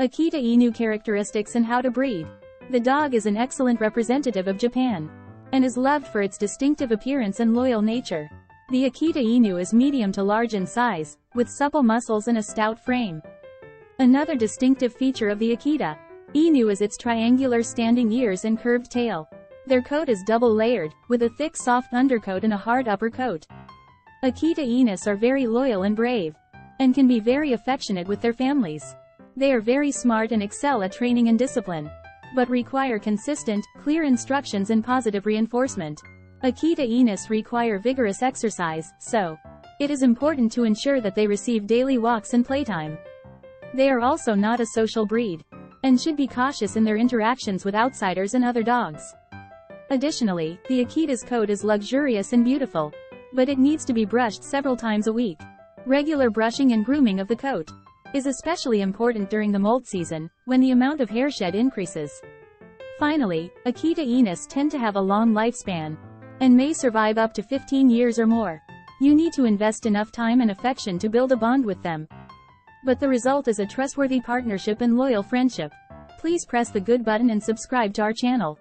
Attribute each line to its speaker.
Speaker 1: Akita Inu characteristics and how to breed. The dog is an excellent representative of Japan and is loved for its distinctive appearance and loyal nature. The Akita Inu is medium to large in size, with supple muscles and a stout frame. Another distinctive feature of the Akita Inu is its triangular standing ears and curved tail. Their coat is double-layered, with a thick soft undercoat and a hard upper coat. Akita Inus are very loyal and brave, and can be very affectionate with their families. They are very smart and excel at training and discipline, but require consistent, clear instructions and positive reinforcement. Akita Inus require vigorous exercise, so it is important to ensure that they receive daily walks and playtime. They are also not a social breed, and should be cautious in their interactions with outsiders and other dogs. Additionally, the Akita's coat is luxurious and beautiful, but it needs to be brushed several times a week. Regular brushing and grooming of the coat is especially important during the molt season, when the amount of hair shed increases. Finally, Akita Inus tend to have a long lifespan and may survive up to 15 years or more. You need to invest enough time and affection to build a bond with them. But the result is a trustworthy partnership and loyal friendship. Please press the good button and subscribe to our channel.